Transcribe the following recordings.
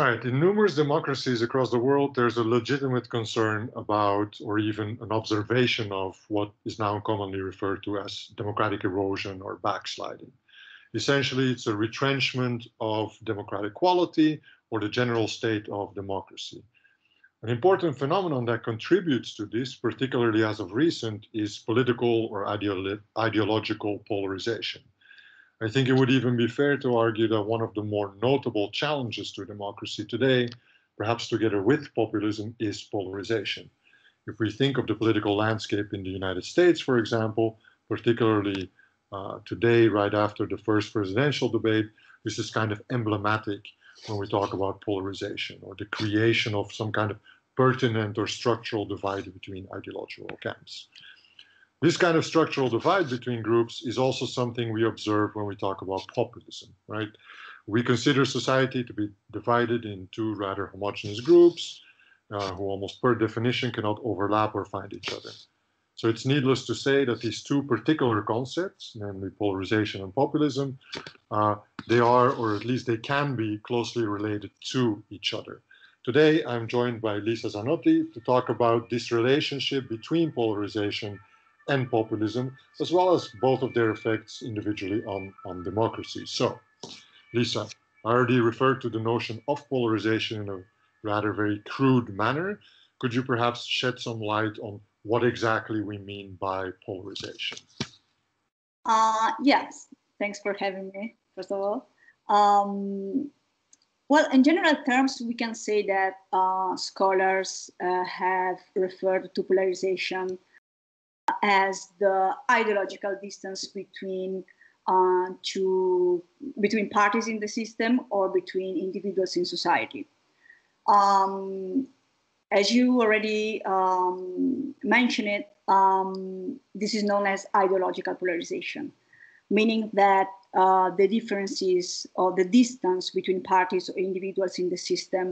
Right. In numerous democracies across the world, there's a legitimate concern about, or even an observation of, what is now commonly referred to as democratic erosion or backsliding. Essentially, it's a retrenchment of democratic quality or the general state of democracy. An important phenomenon that contributes to this, particularly as of recent, is political or ideolo ideological polarization. I think it would even be fair to argue that one of the more notable challenges to democracy today, perhaps together with populism, is polarization. If we think of the political landscape in the United States, for example, particularly uh, today, right after the first presidential debate, this is kind of emblematic when we talk about polarization or the creation of some kind of pertinent or structural divide between ideological camps. This kind of structural divide between groups is also something we observe when we talk about populism, right? We consider society to be divided in two rather homogeneous groups uh, who almost per definition cannot overlap or find each other. So it's needless to say that these two particular concepts, namely polarization and populism, uh, they are, or at least they can be, closely related to each other. Today, I'm joined by Lisa Zanotti to talk about this relationship between polarization and populism, as well as both of their effects individually on, on democracy. So, Lisa, I already referred to the notion of polarization in a rather very crude manner. Could you perhaps shed some light on what exactly we mean by polarization? Uh, yes, thanks for having me, first of all. Um, well, in general terms, we can say that uh, scholars uh, have referred to polarization as the ideological distance between uh, two, between parties in the system or between individuals in society. Um, as you already um, mentioned it, um, this is known as ideological polarization, meaning that uh, the differences or the distance between parties or individuals in the system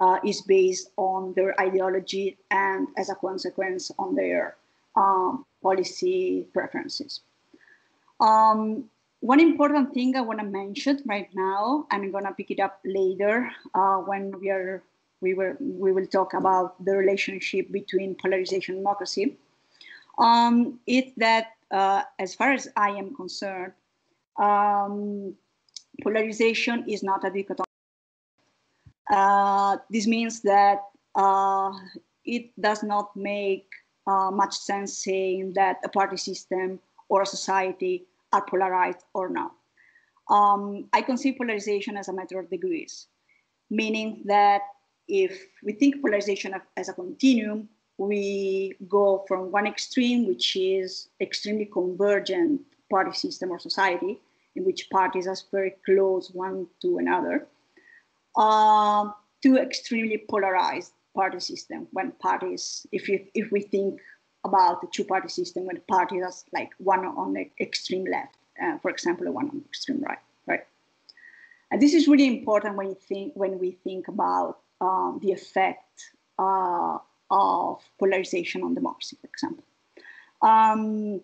uh, is based on their ideology and as a consequence on their um, policy preferences. Um, one important thing I want to mention right now, and I'm going to pick it up later uh, when we are we will we will talk about the relationship between polarization and democracy. Um, that uh, as far as I am concerned, um, polarization is not a dichotomy. Uh, this means that uh, it does not make uh, much sense saying that a party system or a society are polarized or not. Um, I conceive polarization as a matter of degrees, meaning that if we think polarization as a continuum, we go from one extreme, which is extremely convergent party system or society, in which parties are very close one to another, uh, to extremely polarized party system when parties, if, you, if we think about the two-party system when parties are like one on the extreme left, uh, for example, one on the extreme right, right? And this is really important when you think when we think about um, the effect uh, of polarization on democracy, for example. Um,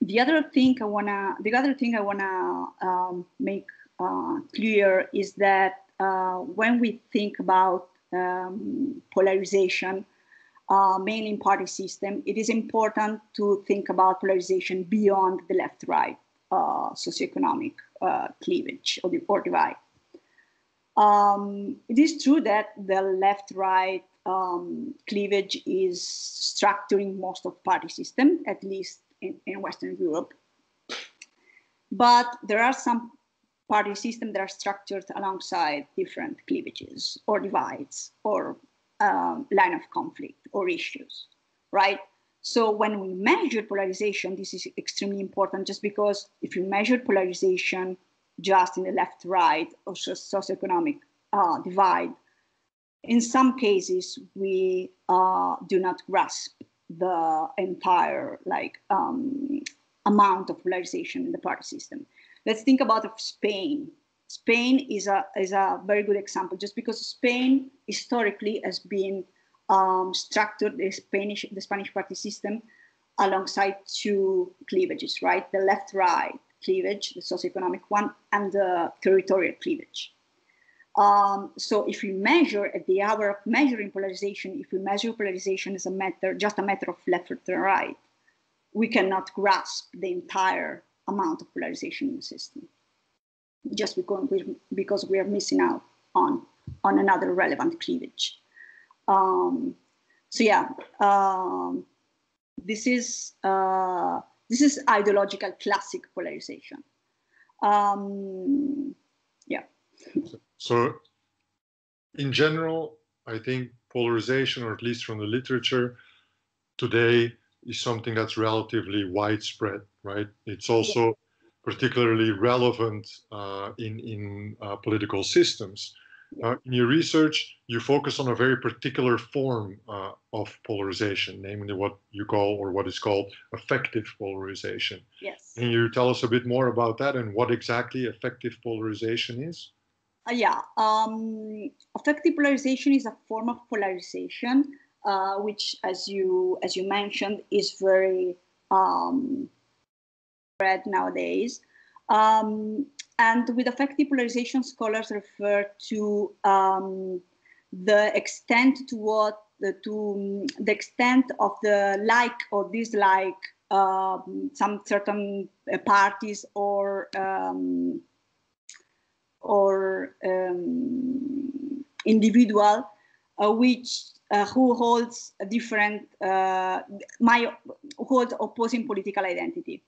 the other thing I wanna, the other thing I wanna um, make uh, clear is that uh, when we think about um, polarization, uh, mainly in party system, it is important to think about polarization beyond the left-right uh, socioeconomic uh, cleavage or, the, or divide. Um, it is true that the left-right um, cleavage is structuring most of party system, at least in, in Western Europe. But there are some party system that are structured alongside different cleavages or divides or um, line of conflict or issues, right? So when we measure polarization, this is extremely important just because if you measure polarization just in the left-right or socioeconomic uh, divide, in some cases we uh, do not grasp the entire like um, amount of polarization in the party system. Let's think about Spain. Spain is a, is a very good example just because Spain historically has been um, structured the Spanish, the Spanish party system alongside two cleavages, right? The left-right cleavage, the socioeconomic one, and the territorial cleavage. Um, so if we measure at the hour of measuring polarization, if we measure polarization as a matter, just a matter of left or right, we cannot grasp the entire amount of polarization in the system, just because we're, because we are missing out on, on another relevant cleavage. Um, so yeah, um, this is uh, this is ideological classic polarization. Um, yeah. So, in general, I think polarization, or at least from the literature today, is something that's relatively widespread, right? It's also yeah. particularly relevant uh, in in uh, political systems. Uh, in your research, you focus on a very particular form uh, of polarization, namely what you call or what is called affective polarization. Yes. Can you tell us a bit more about that and what exactly affective polarization is? Uh, yeah, um, affective polarization is a form of polarization uh, which, as you as you mentioned, is very um, spread nowadays. Um, and with affective polarization, scholars refer to um, the extent to what the, to the extent of the like or dislike um, some certain uh, parties or um, or um, individual uh, which uh, who holds a different uh, my holds opposing political identity.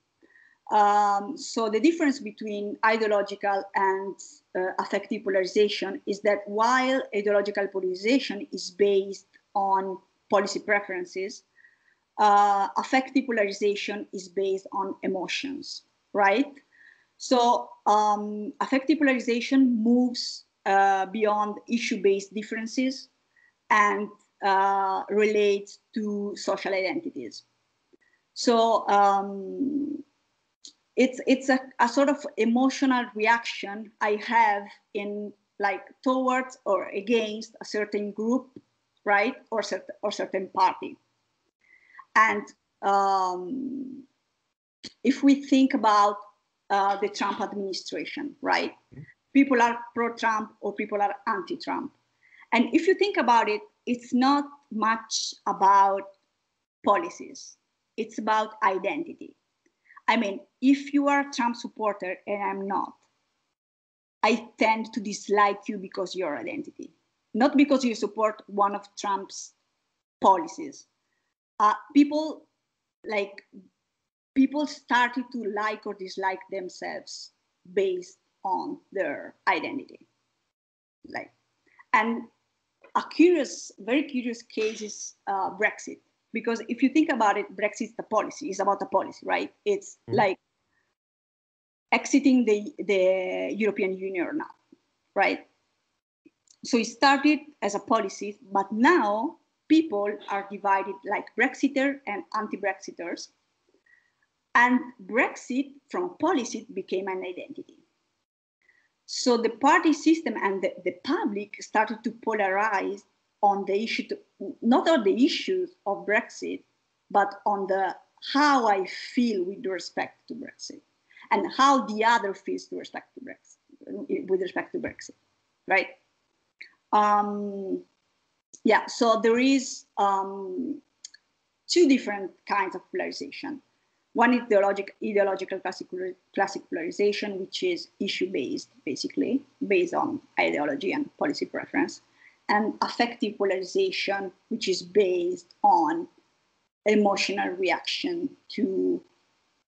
Um, so the difference between ideological and uh, affective polarization is that while ideological polarization is based on policy preferences, uh, affective polarization is based on emotions, right? So um, affective polarization moves uh, beyond issue-based differences and uh, relates to social identities. So um, it's it's a, a sort of emotional reaction I have in like towards or against a certain group, right, or certain or certain party. And um, if we think about uh, the Trump administration, right, people are pro-Trump or people are anti-Trump, and if you think about it, it's not much about policies; it's about identity I mean, if you are a Trump supporter and I'm not, I tend to dislike you because your identity, not because you support one of Trump's policies. Uh, people like people started to like or dislike themselves based on their identity. Like, and a curious, very curious case is uh, Brexit because if you think about it, Brexit is the policy, it's about the policy, right? It's mm-hmm. like exiting the, the European Union or now, right? So it started as a policy, but now people are divided like Brexiter and anti-Brexiters. And Brexit from a policy became an identity. So the party system and the, the public started to polarize on the issue, to, not on the issues of Brexit, but on the how I feel with respect to Brexit and how the other feels with respect to Brexit, with respect to Brexit, right? Um, yeah, so there is um, two different kinds of polarization. One is ideological, ideological classic, classic polarization, which is issue-based, basically, based on ideology and policy preference and affective polarization, which is based on emotional reaction to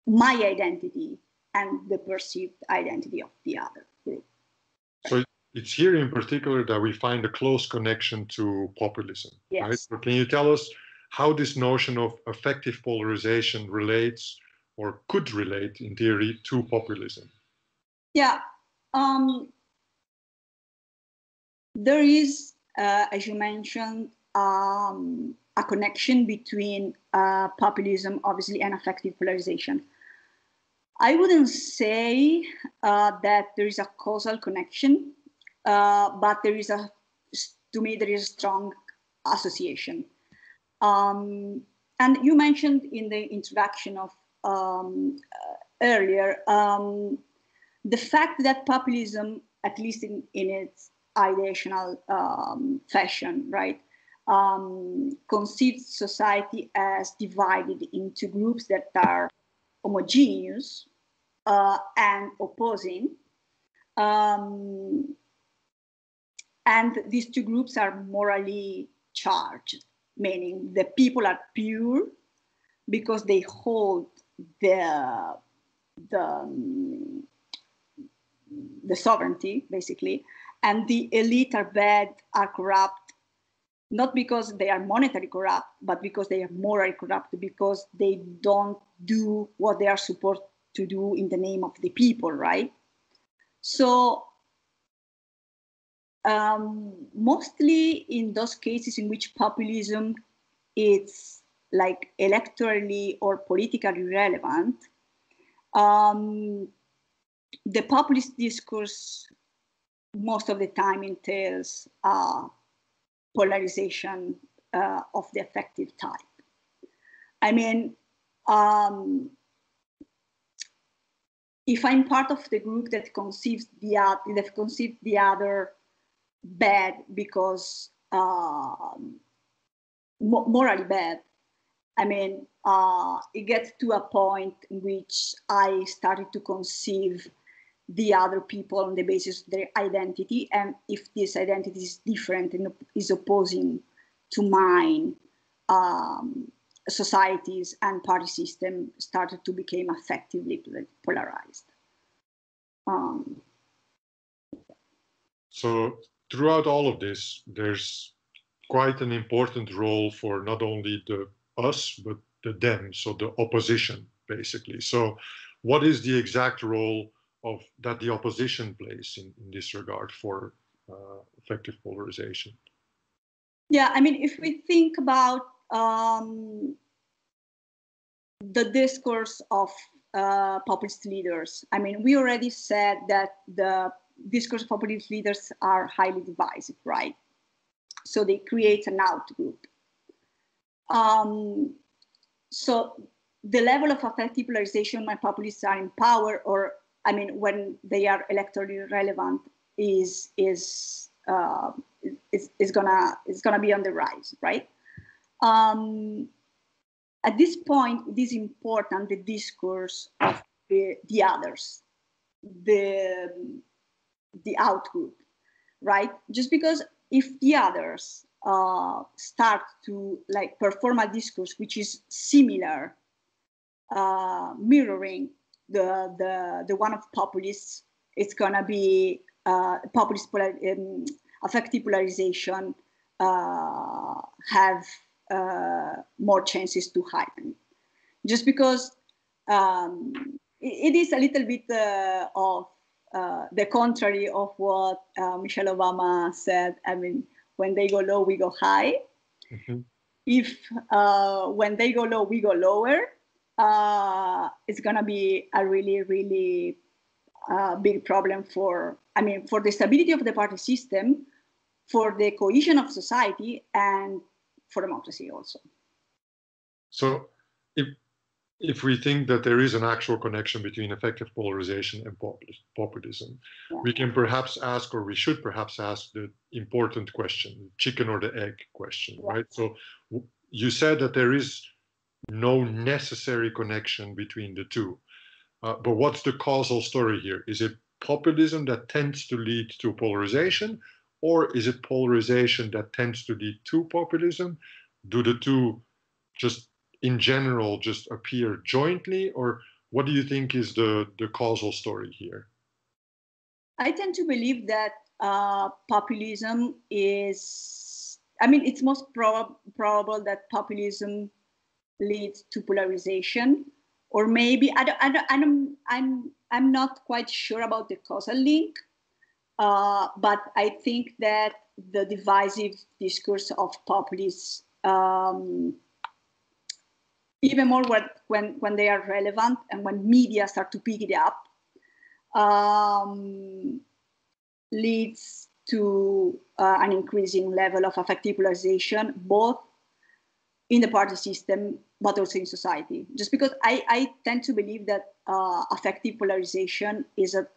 my identity and the perceived identity of the other group. So it's here in particular that we find a close connection to populism, yes. right? So can you tell us how this notion of affective polarization relates or could relate in theory to populism? Yeah, um, there is uh, as you mentioned, um, a connection between uh, populism, obviously, and affective polarization. I wouldn't say uh, that there is a causal connection, uh, but there is a, to me, there is a strong association. Um, and you mentioned in the introduction of um, uh, earlier um, the fact that populism, at least in, in its ideational um, fashion, right? Um, conceives society as divided into groups that are homogeneous uh, and opposing. Um, and these two groups are morally charged, meaning the people are pure because they hold the the um, the sovereignty basically. And the elite are bad are corrupt not because they are monetary corrupt but because they are morally corrupt because they don't do what they are supposed to do in the name of the people right? So um, mostly in those cases in which populism is like electorally or politically relevant, um, the populist discourse most of the time entails uh, polarization uh, of the affective type. I mean, um, if I'm part of the group that conceives the that conceives the other bad because um, morally bad. I mean, uh, it gets to a point in which I started to conceive the other people on the basis of their identity, and if this identity is different and is opposing to mine, um, societies and party system started to become affectively polarized. Um, so throughout all of this, there's quite an important role for not only the us, but the them, so the opposition, basically. So what is the exact role of that the opposition plays in, in this regard for uh, affective polarization? Yeah, I mean, if we think about um, the discourse of uh, populist leaders, I mean, we already said that the discourse of populist leaders are highly divisive, right? So they create an outgroup. Um, so the level of affective polarization when populists are in power, or I mean, when they are electorally relevant, is is uh, is, is gonna is gonna be on the rise, right? Um, at this point, it is important the discourse of the, the others, the the outgroup, right? Just because if the others uh, start to like perform a discourse which is similar, uh, mirroring the, the, the one of populists, it's gonna be uh, populist polar, um, affective polarization uh, have uh, more chances to happen. Just because um, it, it is a little bit uh, of uh, the contrary of what uh, Michelle Obama said. I mean, when they go low, we go high. Mm-hmm. If uh, when they go low, we go lower, uh, it's gonna be a really, really uh, big problem for, I mean, for the stability of the party system, for the cohesion of society, and for democracy also. So, if if we think that there is an actual connection between affective polarization and populism, yeah. we can perhaps ask, or we should perhaps ask the important question, chicken or the egg question, yeah. right? So you said that there is no necessary connection between the two. Uh, but what's the causal story here? Is it populism that tends to lead to polarization, or is it polarization that tends to lead to populism? Do the two just in general just appear jointly, or what do you think is the, the causal story here? I tend to believe that uh, populism is, I mean, it's most prob- probable that populism leads to polarization, or maybe I don't, I don't, I don't, I'm, I'm not quite sure about the causal link, uh, but I think that the divisive discourse of populists um, even more when, when, they are relevant and when media start to pick it up, um, leads to uh, an increasing level of affective polarization, both in the party system, but also in society. Just because I, I tend to believe that uh, affective polarization is a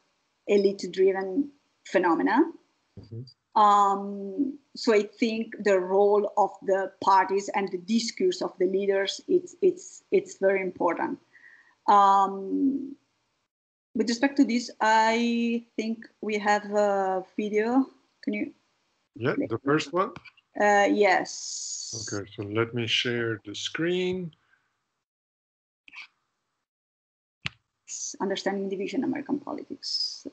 elite-driven phenomenon. Mm-hmm. Um, so I think the role of the parties and the discourse of the leaders it's it's it's very important. Um, with respect to this, I think we have a video. Can you? Yeah, the first one. Uh, yes. Okay, so let me share the screen. Understanding Division American Politics.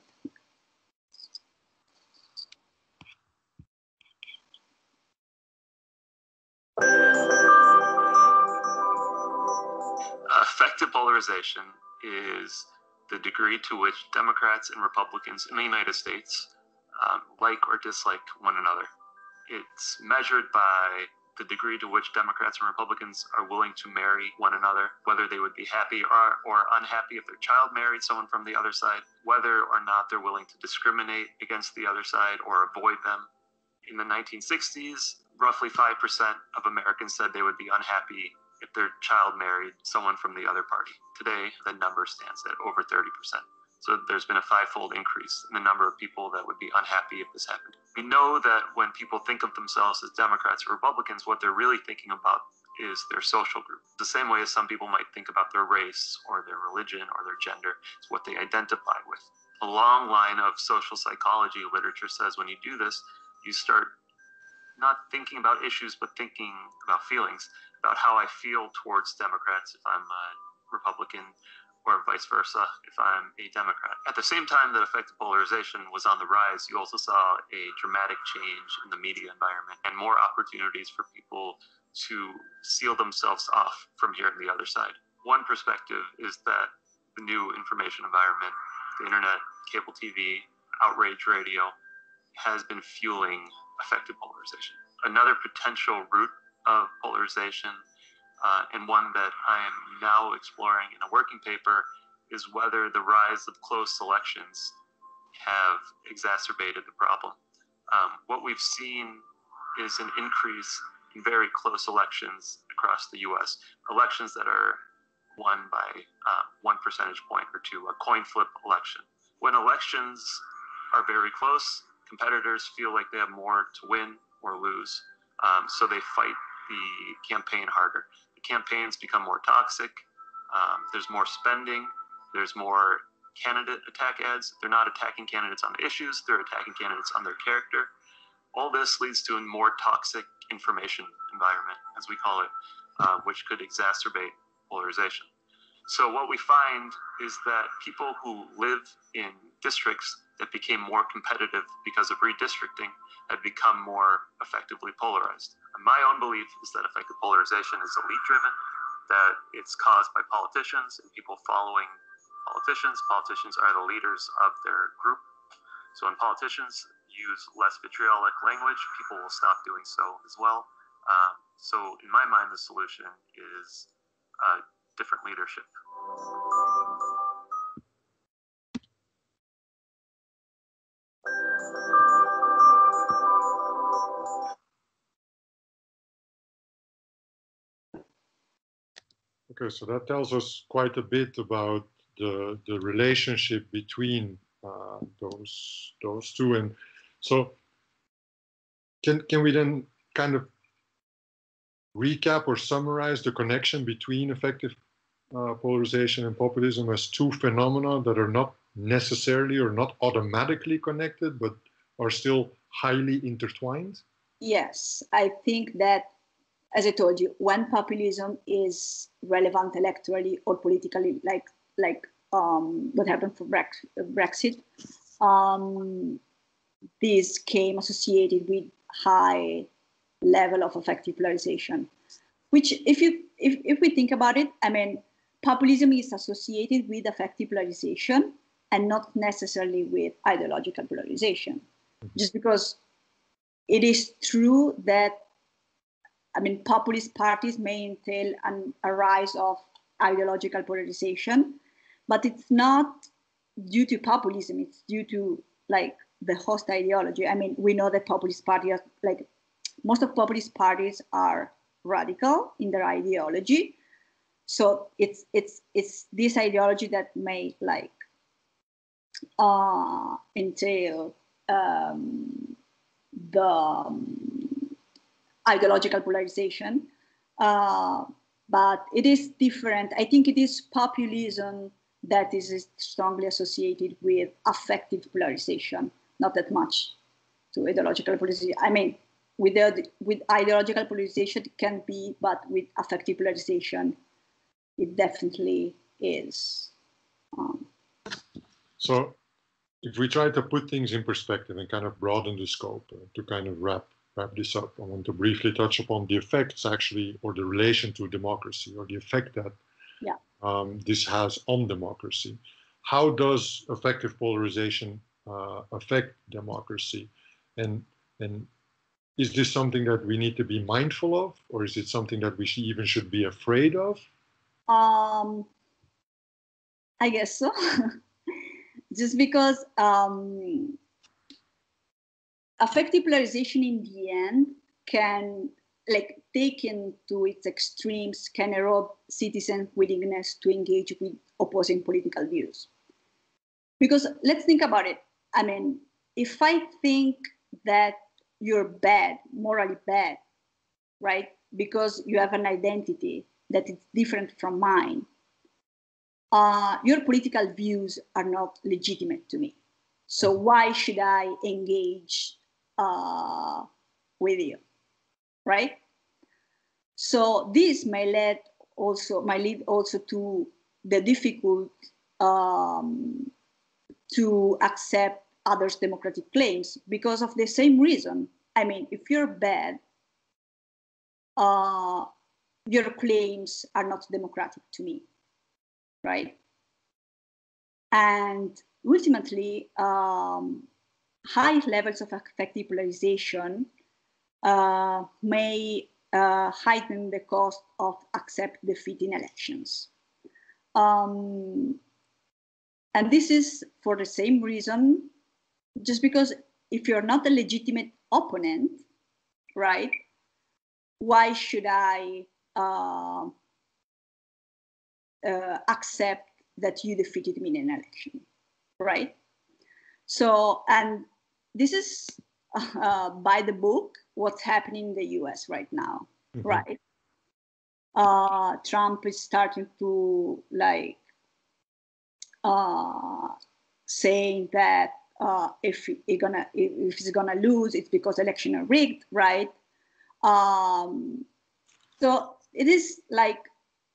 Polarization is the degree to which Democrats and Republicans in the United States um, like or dislike one another. It's measured by the degree to which Democrats and Republicans are willing to marry one another, whether they would be happy or, or unhappy if their child married someone from the other side, whether or not they're willing to discriminate against the other side or avoid them. In the 1960s, roughly 5% of Americans said they would be unhappy if their child married someone from the other party. Today, the number stands at over 30%. So there's been a fivefold increase in the number of people that would be unhappy if this happened. We know that when people think of themselves as Democrats or Republicans, what they're really thinking about is their social group. The same way as some people might think about their race or their religion or their gender, it's what they identify with. A long line of social psychology literature says when you do this, you start not thinking about issues, but thinking about feelings, about how I feel towards Democrats if I'm a Republican or vice versa if I'm a Democrat. At the same time that affective polarization was on the rise, you also saw a dramatic change in the media environment and more opportunities for people to seal themselves off from hearing the other side. One perspective is that the new information environment, the internet, cable TV, outrage radio, has been fueling affective polarization. Another potential route of polarization uh, and one that I am now exploring in a working paper is whether the rise of close elections have exacerbated the problem. Um, what we've seen is an increase in very close elections across the US, elections that are won by uh, one percentage point or two, a coin flip election. When elections are very close, competitors feel like they have more to win or lose, um, so they fight the campaign harder The campaigns become more toxic. Um, there's more spending. There's more candidate attack ads. They're not attacking candidates on issues, they're attacking candidates on their character. All this leads to a more toxic information environment, as we call it, uh, which could exacerbate polarization. So, what we find is that people who live in districts that became more competitive because of redistricting have become more affectively polarized. My own belief is that affective polarization is elite driven, that it's caused by politicians and people following politicians. Politicians are the leaders of their group. So when politicians use less vitriolic language, people will stop doing so as well. Um, so in my mind, the solution is uh, different leadership. Okay, so that tells us quite a bit about the the relationship between uh, those those two, and so can can we then kind of recap or summarize the connection between affective uh, polarization and populism as two phenomena that are not necessarily or not automatically connected, but are still highly intertwined? Yes, I think that as I told you, when populism is relevant electorally or politically, like like um, what happened for Brexit, um, this came associated with high level of affective polarization. Which, if you if, if we think about it, I mean, populism is associated with affective polarization and not necessarily with ideological polarization. Just because it is true that I mean, populist parties may entail an, a rise of ideological polarization, but it's not due to populism. It's due to like the host ideology. I mean, we know that populist parties, like most of populist parties, are radical in their ideology. So it's it's it's this ideology that may like uh, entail um, the um, ideological polarization. Uh, but it is different. I think it is populism that is strongly associated with affective polarization, not that much to ideological polarization. I mean, with, the, with ideological polarization, it can be, but with affective polarization, it definitely is. Um, so, if we try to put things in perspective and kind of broaden the scope uh, to kind of wrap wrap this up, I want to briefly touch upon the effects actually, or the relation to democracy, or the effect that yeah. um, this has on democracy. How does affective polarization uh, affect democracy? And and is this something that we need to be mindful of, or is it something that we should, even should be afraid of? Um, I guess so. Just because um, affective polarization in the end can, like, taken to its extremes, can erode citizens' willingness to engage with opposing political views. Because let's think about it. I mean, if I think that you're bad, morally bad, right? Because you have an identity that is different from mine. Uh, your political views are not legitimate to me. So why should I engage uh, with you, right? So this may lead also might lead also to the difficult um, to accept others' democratic claims because of the same reason. I mean, if you're bad, uh, your claims are not democratic to me, right? And ultimately, um, high levels of affective polarization uh, may uh, heighten the cost of accept defeat in elections. Um, and this is for the same reason just because if you're not a legitimate opponent, right, why should I uh, uh, accept that you defeated me in an election, right? So, and this is uh, by the book what's happening in the US right now, mm-hmm. right? Uh, Trump is starting to like uh, saying that uh, if he gonna if he's gonna lose, it's because election are rigged, right? Um, so it is like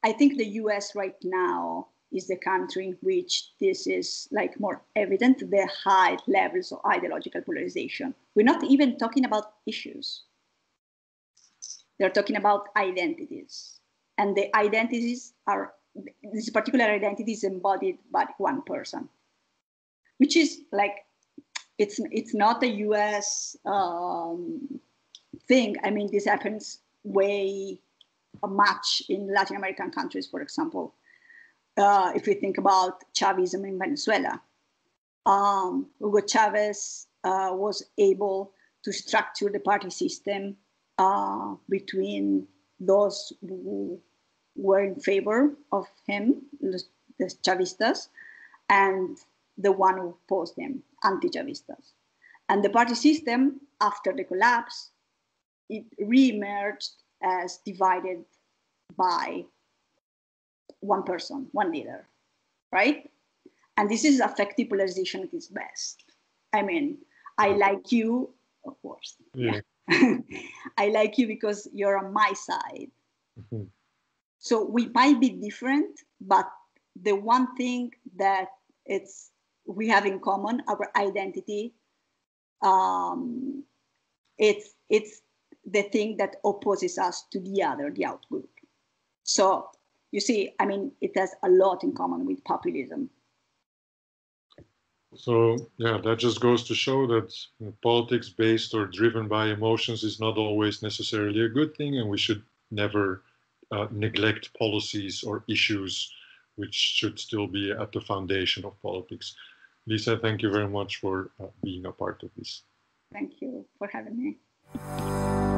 I think the U.S. right now is the country in which this is like more evident the high levels of ideological polarization. We're not even talking about issues. They're talking about identities, and the identities are this particular identity is embodied by one person, which is like it's it's not a U.S. Um, thing. I mean, this happens way much in Latin American countries, for example. Uh, if we think about Chavism in Venezuela, um, Hugo Chavez uh, was able to structure the party system uh, between those who were in favor of him, the, Chavistas, and the one who opposed him, anti-Chavistas. And the party system, after the collapse, it re-emerged as divided by one person, one leader, right? And this is affective polarization at its best. I mean, I like you, of course. Yeah. I like you because you're on my side. Mm-hmm. So we might be different, but the one thing that it's we have in common, our identity, um, it's it's the thing that opposes us to the other, the outgroup. So you see, I mean, it has a lot in common with populism. So yeah, that just goes to show that politics based or driven by emotions is not always necessarily a good thing, and we should never uh, neglect policies or issues which should still be at the foundation of politics. Lisa, thank you very much for uh, being a part of this. Thank you for having me.